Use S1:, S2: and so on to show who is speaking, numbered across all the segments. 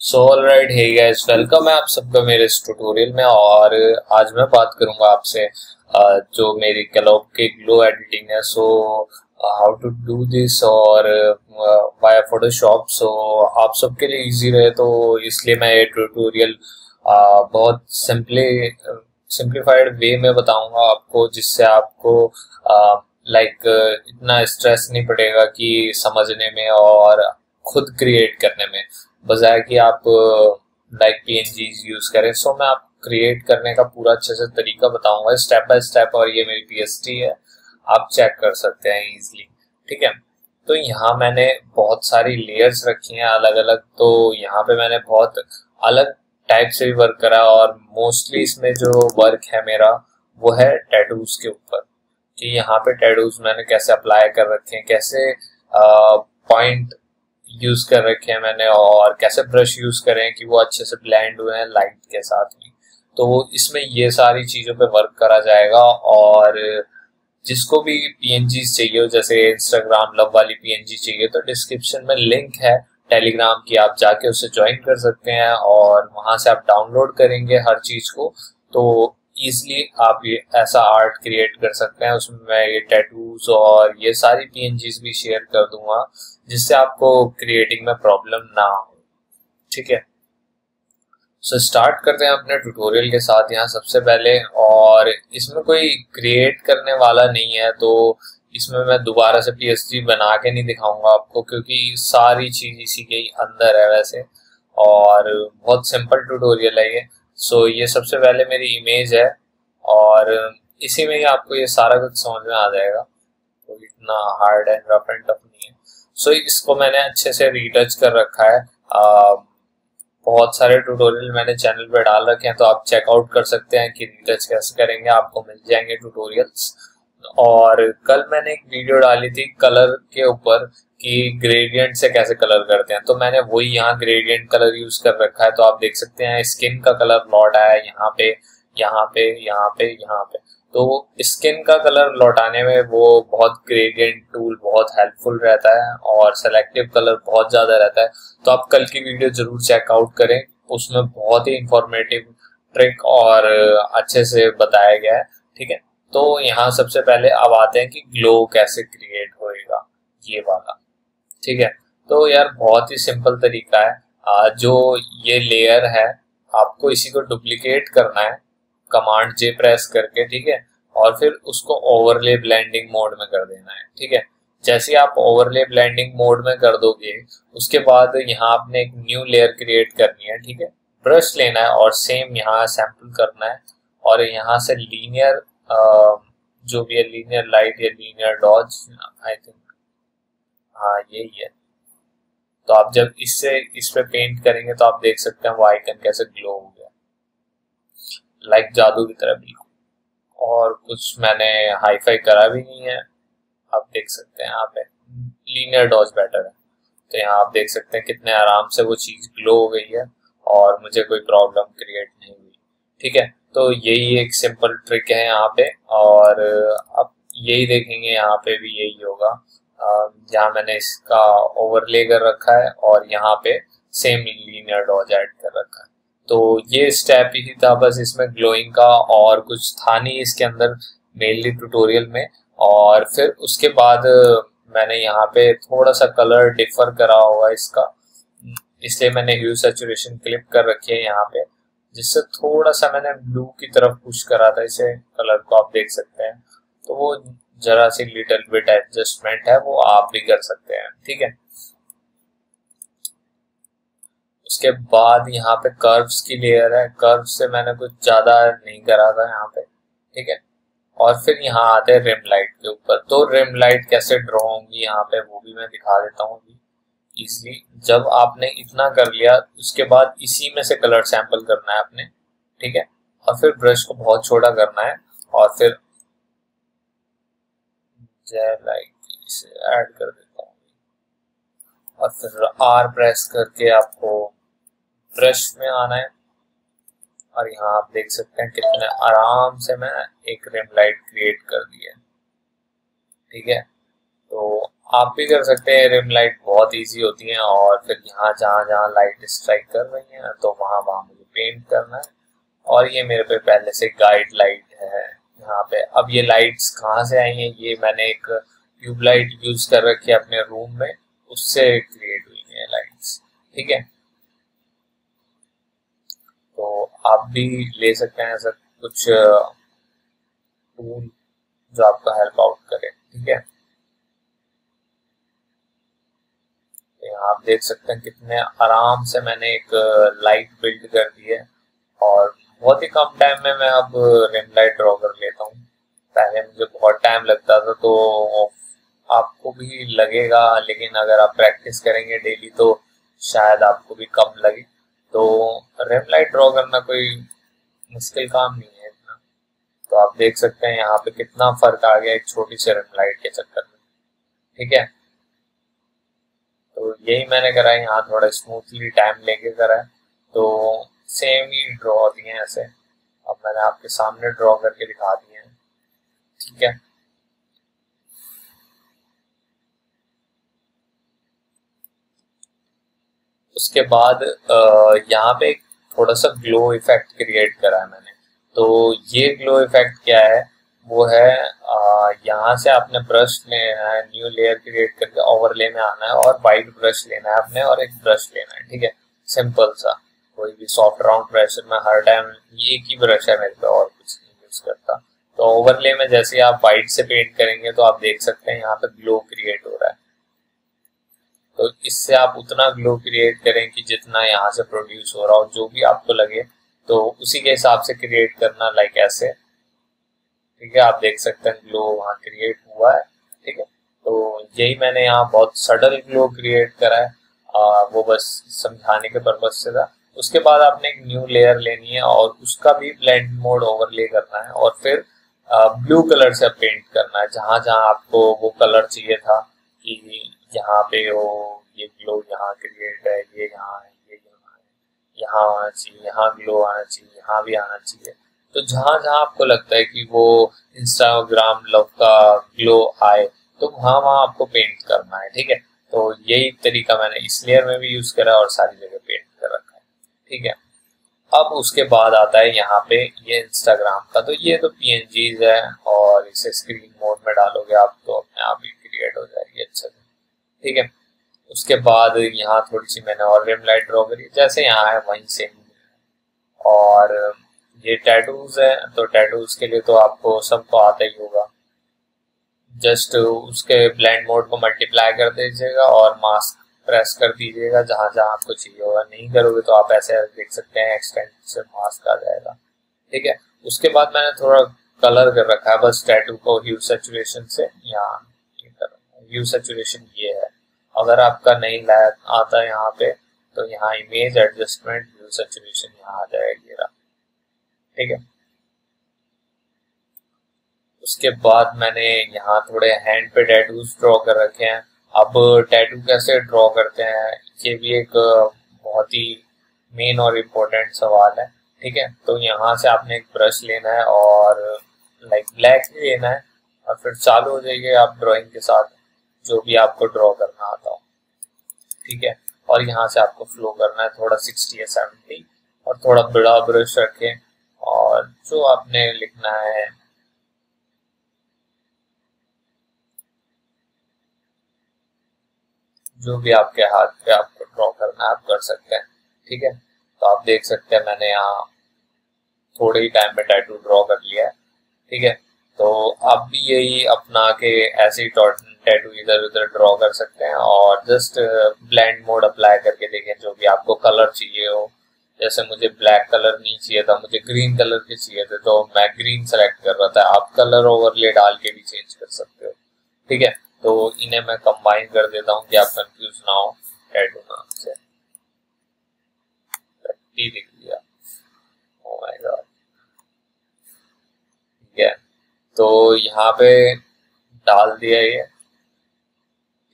S1: So all right hey guys welcome है आप सबका मेरे इस ट्यूटोरियल में और आज मैं बात करूँगा आपसे जो मेरी कैलोप के ग्लो एडिटिंग है। So how to do this और वाया फोटोशॉप सो आप सबके लिए इजी रहे तो इसलिए मैं ये ट्यूटोरियल बहुत सिंपली सिंप्लीफाइड वे में बताऊँगा आपको, जिससे आपको लाइक इतना स्ट्रेस नहीं पड़ेगा कि समझने में और खुद क्रिएट करने में। बजाय कि आप लाइक पी यूज़ करें सो मैं आप क्रिएट करने का पूरा अच्छे से तरीका बताऊँगा स्टेप बाय स्टेप और ये मेरी पीएसटी है, आप चेक कर सकते हैं इजिली ठीक है? तो यहाँ मैंने बहुत सारी लेयर्स रखी हैं अलग अलग तो यहाँ पे मैंने बहुत अलग टाइप से भी वर्क करा, और मोस्टली इसमें जो वर्क है मेरा, वो है टैटूज के ऊपर, कि यहाँ पे टैटूज मैंने कैसे अप्लाई कर रखे हैं, कैसे पॉइंट यूज़ कर रखे हैं मैंने और कैसे ब्रश यूज़ करें कि वो अच्छे से ब्लेंड हुए हैं लाइट के साथ में तो इसमें ये सारी चीज़ों पे वर्क करा जाएगा और जिसको भी पीएनजी चाहिए हो जैसे इंस्टाग्राम लव वाली पीएनजी चाहिए तो डिस्क्रिप्शन में लिंक है। टेलीग्राम की आप जाके उसे ज्वाइन कर सकते हैं और वहाँ से आप डाउनलोड करेंगे हर चीज़ को। तो इजिली आप ये ऐसा आर्ट क्रिएट कर सकते हैं, उसमें मैं ये टैटूज और ये सारी पीएनजीज भी शेयर कर दूँगा। जिससे आपको क्रिएटिंग में प्रॉब्लम ना हो। ठीक है? सो so, स्टार्ट करते हैं अपने ट्यूटोरियल के साथ यहाँ सबसे पहले और इसमें कोई क्रिएट करने वाला नहीं है तो इसमें मैं दोबारा से पी बना के नहीं दिखाऊँगा आपको क्योंकि सारी चीज़ इसी के अंदर है वैसे। और बहुत सिंपल ट्यूटोरियल है ये। सो so, ये सबसे पहले मेरी इमेज है और इसी में ही आपको ये सारा कुछ समझ में आ जाएगा। तो इतना hard and rough and tough so so, इसको मैंने अच्छे से रीटच कर रखा है। आ, बहुत सारे ट्यूटोरियल मैंने चैनल पे डाल रखे हैं तो आप चेकआउट कर सकते हैं कि रीटच कैसे करेंगे। आपको मिल जाएँगे ट्यूटोरियल्स और कल मैंने एक वीडियो डाली थी कलर के ऊपर कि ग्रेडियंट से कैसे कलर करते हैं। तो मैंने वही यहाँ ग्रेडियंट कलर यूज़ कर रखा है तो आप देख सकते हैं स्किन का कलर लौट आया यहाँ पे। यहाँ पे यहाँ पे यहाँ पे। तो स्किन का कलर लौटाने में वो बहुत ग्रेडियंट टूल बहुत हेल्पफुल रहता है और सेलेक्टिव कलर बहुत ज़्यादा रहता है। तो आप कल की वीडियो ज़रूर चेकआउट करें। उसमें बहुत ही इंफॉर्मेटिव ट्रिक और अच्छे से बताया गया है, ठीक है? तो यहाँ सबसे पहले अब आते हैं कि ग्लो कैसे क्रिएट होएगा, ये वाला, ठीक है? तो यार बहुत ही सिंपल तरीका है। जो ये लेयर है, आपको इसी को डुप्लीकेट करना है। कमांड जे प्रेस करके, ठीक है? और फिर उसको ओवरले ब्लेंडिंग मोड में कर देना है, ठीक है? जैसे आप ओवरले ब्लेंडिंग मोड में कर दोगे, उसके बाद यहाँ आपने एक न्यू लेयर क्रिएट करनी है, ठीक है? ब्रश लेना है और सेम यहाँ सैंपल करना है और यहाँ से लीनियर जो भी है लीनियर लाइट या लीनियर डॉज आई थिंक हाँ यही है। तो आप जब इससे, इस पे पेंट करेंगे तो आप देख सकते हैं वो आइकन कैसे ग्लो हो गया। लाइक जादू की तरह बिल्कुल। और कुछ मैंने हाई फाई करा भी नहीं है। आप देख सकते हैं यहाँ पे लीनियर डॉज बेटर है। तो यहाँ आप देख सकते हैं कितने आराम से वो चीज़ ग्लो हो गई है और मुझे कोई प्रॉब्लम क्रिएट नहीं हुई। ठीक है? तो यही एक सिंपल ट्रिक है यहाँ पे और अब यही देखेंगे यहाँ पे भी यही होगा। जहाँ मैंने इसका ओवरले कर रखा है और यहाँ पे सेम लीनियर डॉज ऐड कर रखा है। तो ये स्टेप ही था बस इसमें ग्लोइंग का और कुछ था नहीं इसके अंदर मेनली ट्यूटोरियल में। और फिर उसके बाद मैंने यहाँ पे थोड़ा सा कलर डिफर करा हुआ इसका। इसलिए मैंने ह्यू सेचुरेशन क्लिप कर रखी है यहाँ पे, जिससे थोड़ा सा मैंने ब्लू की तरफ़ पुश करा था। इसे कलर को आप देख सकते हैं। तो वो जरा सी लिटिल बिट एडजस्टमेंट है, वो आप भी कर सकते हैं, ठीक है? उसके बाद यहाँ पे कर्व्स की लेयर है। कर्व से मैंने कुछ ज़्यादा नहीं करा था यहाँ पे, ठीक है? और फिर यहाँ आते हैं रिम लाइट के ऊपर। तो रिम लाइट कैसे ड्रॉ होंगी यहाँ पे वो भी मैं दिखा देता हूँ इजली जब आपने इतना कर लिया, उसके बाद इसी में से कलर सैंपल करना है आपने, ठीक है? और फिर ब्रश को बहुत छोटा करना है और फिर लाइक इसे ऐड कर देता हूँ। और फिर आर प्रेस करके आपको ब्रश में आना है। और यहाँ आप देख सकते हैं कितने आराम से मैं एक रिम लाइट क्रिएट कर दिया ठीक है? तो आप भी कर सकते हैं, रिम लाइट बहुत इजी होती है और फिर यहाँ जहाँ जहाँ लाइट स्ट्राइक कर रही है तो वहाँ वहाँ मुझे पेंट करना है। और ये मेरे पे पहले से गाइड लाइट है। यहाँ पे अब ये लाइट्स कहाँ से आई हैं, ये मैंने एक ट्यूबलाइट यूज़ कर रखी है अपने रूम में, उससे क्रिएट हुई है लाइट्स ठीक है? तो आप भी ले सकते हैं ऐसा कुछ टूल जो आपका हेल्प आउट करे, ठीक है? आप देख सकते हैं कितने आराम से मैंने एक लाइट बिल्ड कर दी है और बहुत ही कम टाइम में मैं अब रिम लाइट ड्रॉ कर लेता हूँ। पहले मुझे बहुत टाइम लगता था तो आपको भी लगेगा, लेकिन अगर आप प्रैक्टिस करेंगे डेली तो शायद आपको भी कम लगे। तो रिम लाइट ड्रॉ करना कोई मुश्किल काम नहीं है इतना। तो आप देख सकते हैं यहाँ पे कितना फ़र्क आ गया एक छोटी सी रिम लाइट के चक्कर में। ठीक है? तो यही मैंने करा है, यहाँ थोड़ा स्मूथली टाइम लेके करा है। तो सेम ही ड्रॉ होती हैं ऐसे। अब मैंने आपके सामने ड्रॉ करके दिखा दिए हैं। ठीक है? उसके बाद यहाँ पे थोड़ा सा ग्लो इफ़ेक्ट क्रिएट करा है मैंने। तो ये ग्लो इफ़ेक्ट क्या है? वो है यहाँ से आपने ब्रश लेना है न्यू लेयर क्रिएट करके ओवरले में आना है और वाइट ब्रश लेना है आपने और एक ब्रश लेना है, ठीक है? सिंपल सा। कोई भी सॉफ्ट राउंड ब्रश में हर टाइम एक ही ब्रश है मेरे पे और कुछ नहीं यूज़ करता। तो ओवरले में जैसे आप व्हाइट से पेंट करेंगे तो आप देख सकते हैं यहाँ पे ग्लो क्रिएट हो रहा है। तो इससे आप उतना ग्लो क्रिएट करें कि जितना यहाँ से प्रोड्यूस हो रहा हो जो भी आपको लगे तो उसी के हिसाब से क्रिएट करना लाइक ऐसे। ठीक है आप देख सकते हैं ग्लो वहाँ क्रिएट हुआ है। ठीक है तो यही मैंने यहाँ बहुत सडल ग्लो क्रिएट करा है आ, वो बस समझाने के पर्पज से था। उसके बाद आपने एक न्यू लेयर लेनी है और उसका भी ब्लेंड मोड ओवरले करना है और फिर ब्लू कलर से पेंट करना है जहाँ जहाँ आपको वो कलर चाहिए था कि यहाँ पे वो, ये ग्लो यहाँ क्रिएट है, ये यहाँ है, ये यहाँ है। यहाँ आना चाहिए, यहाँ ग्लो आना चाहिए, यहाँ भी आना चाहिए। तो जहाँ जहाँ आपको लगता है कि वो इंस्टाग्राम लव का ग्लो आए तो वहाँ वहाँ आपको पेंट करना है, ठीक है? तो यही तरीका मैंने इस लेयर में भी यूज़ करा और सारी जगह पेंट कर रखा है, ठीक है? अब उसके बाद आता है यहाँ पे ये इंस्टाग्राम का तो ये तो पीएनजीज है और इसे स्क्रीन मोड में डालोगे आप तो अपने आप ही क्रिएट हो जाएगी अच्छा ठीक है? उसके बाद यहाँ थोड़ी सी मैंने और रिम लाइट ड्रॉ करी। जैसे यहाँ है वहीं से। और ये टैटूज है तो टैटूज के लिए तो आपको सबको आता ही होगा। जस्ट उसके ब्लैंड मोड को मल्टीप्लाई कर दीजिएगा और मास्क प्रेस कर दीजिएगा जहाँ जहाँ आपको चाहिए होगा। नहीं करोगे तो आप ऐसे देख सकते हैं एक्सटेंशन मास्क आ जाएगा। ठीक है? उसके बाद मैंने थोड़ा कलर कर रखा है, बस टैटू को ह्यू सेचुरेशन से। यहाँ ह्यू सेचुरेशन ये। अगर आपका नहीं आता यहाँ पे तो यहाँ इमेज एडजस्टमेंट ह्यू सेचुरेशन यहाँ आ जाएगा ठीक है? उसके बाद मैंने यहाँ थोड़े हैंड पे टैटूज ड्रॉ कर रखे हैं। अब टैटू कैसे ड्रॉ करते हैं, ये भी एक बहुत ही मेन और इम्पोर्टेंट सवाल है। ठीक है? तो यहाँ से आपने एक ब्रश लेना है और लाइक ब्लैक लेना है और फिर चालू हो जाइए आप ड्राइंग के साथ। जो भी आपको ड्रॉ करना आता हो। ठीक है? और यहाँ से आपको फ्लो करना है थोड़ा सिक्सटी या सेवेंटी और थोड़ा बड़ा ब्रश रखें और जो आपने लिखना है। जो भी आपके हाथ पे आपको ड्रॉ करना है, आप कर सकते हैं। ठीक है? तो आप देख सकते हैं मैंने यहाँ थोड़े ही टाइम में टैटू ड्रॉ कर लिया है। ठीक है? तो आप भी यही अपना के ऐसे ही टैटू इधर उधर ड्रॉ कर सकते हैं और जस्ट ब्लेंड मोड अप्लाई करके देखें जो भी आपको कलर चाहिए हो। जैसे मुझे ब्लैक कलर नहीं चाहिए था, मुझे ग्रीन कलर के चाहिए थे तो मैं ग्रीन सेलेक्ट कर रहा था। आप कलर ओवरले डाल के भी चेंज कर सकते हो। ठीक है? तो इन्हें मैं कंबाइन कर देता हूँ कि आप कंफ्यूज ना हो टैटू नाम से। दिख लिया ओ ठीक है? तो यहाँ पे डाल दिया ये।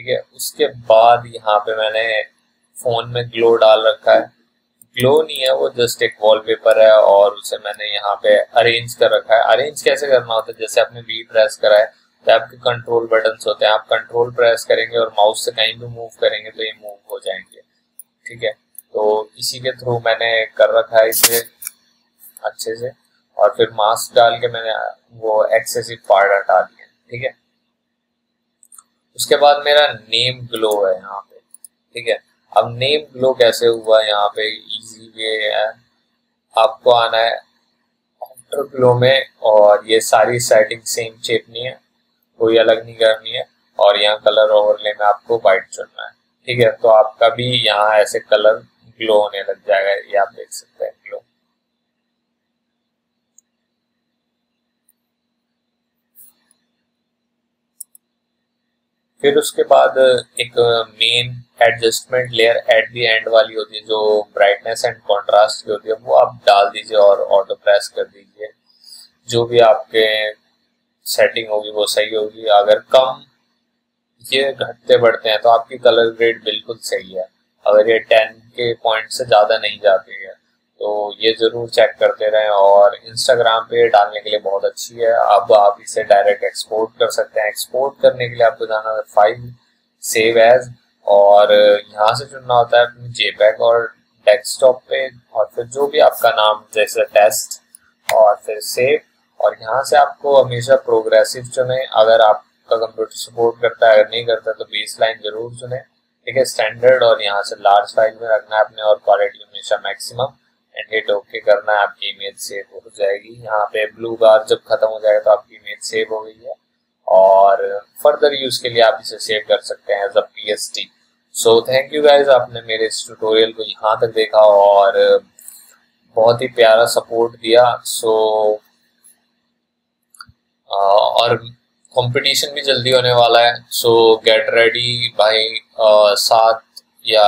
S1: ठीक है? उसके बाद यहाँ पे मैंने फ़ोन में ग्लो डाल रखा है। ग्लो नहीं है, वो जस्ट एक वॉलपेपर है और उसे मैंने यहाँ पे अरेंज कर रखा है। अरेंज कैसे करना होता है? जैसे आपने वी प्रेस करा है तो आपके कंट्रोल बटन होते हैं। आप कंट्रोल प्रेस करेंगे और माउस से कहीं भी मूव करेंगे तो ये मूव हो जाएँगे। ठीक है? तो इसी के थ्रू मैंने कर रखा है इसे अच्छे से। और फिर मास्क डाल के मैंने वो एक्सेसिव पार्ट हटा दिया। ठीक है? उसके बाद मेरा नेम ग्लो है यहाँ पे, ठीक है? अब नेम ग्लो कैसे हुआ यहाँ पे? इजी वे है। आपको आना है आफ्टर ग्लो में और ये सारी सेटिंग सेम चेपनी है, कोई अलग नहीं करनी है और यहाँ कलर ओवरले में आपको व्हाइट चुनना है, ठीक है? तो आपका भी यहाँ ऐसे कलर ग्लो होने लग जाएगा, ये आप देख सकते हैं ग्लो फिर उसके बाद एक main adjustment layer at the end वाली होती है, जो ब्राइटनेस एंड कॉन्ट्रास्ट की होती है, वो आप डाल दीजिए और ऑटो प्रेस कर दीजिए। जो भी आपके सेटिंग होगी, वो सही होगी। अगर कम ये घटते बढ़ते हैं तो आपकी कलर ग्रेड बिल्कुल सही है। अगर ये टेन के पॉइंट से ज़्यादा नहीं जाती है तो ये ज़रूर चेक करते रहें और इंस्टाग्राम पे डालने के लिए बहुत अच्छी है। अब आप इसे डायरेक्ट एक्सपोर्ट कर सकते हैं। एक्सपोर्ट करने के लिए आपको जाना है फ़ाइल सेव एज और यहाँ से चुनना होता है अपनी जेपैक और डेस्कटॉप पे और फिर जो भी आपका नाम जैसे टेस्ट और फिर सेव और यहाँ से आपको हमेशा प्रोग्रेसिव चुने। अगर आपका कंप्यूटर सपोर्ट करता है, अगर नहीं करता तो बेस लाइन ज़रूर चुने। ठीक है स्टैंडर्ड और यहाँ से लार्ज फ़ाइल में रखना है अपने और क्वालिटी हमेशा मैक्सिमम एंड हिट ओके करना है आपकी इमेज सेव हो जाएगी। यहाँ पे ब्लू बार जब खत्म हो जाएगा तो आपकी इमेज सेव हो गई है। और फर्दर यूज़ के लिए आप इसे सेव कर सकते हैं as a P S T so thank you guys आपने मेरे इस ट्यूटोरियल को यहाँ तक देखा और बहुत ही प्यारा सपोर्ट दिया। सो so, और कंपटीशन भी जल्दी होने वाला है। सो गेट रेडी भाई सात या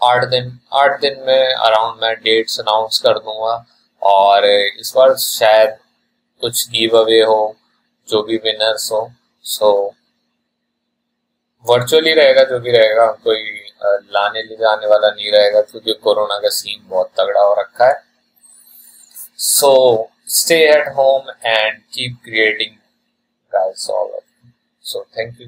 S1: आठ दिन आठ दिन में अराउंड मैं डेट्स अनाउंस कर दूँगा और इस बार शायद कुछ गिव अवे हो, जो भी विनर्स हो सो वर्चुअली रहेगा जो भी रहेगा, कोई लाने ले जाने वाला नहीं रहेगा क्योंकि कोरोना का सीन बहुत तगड़ा हो रखा है। So stay at home and keep creating guys, all of so, thank you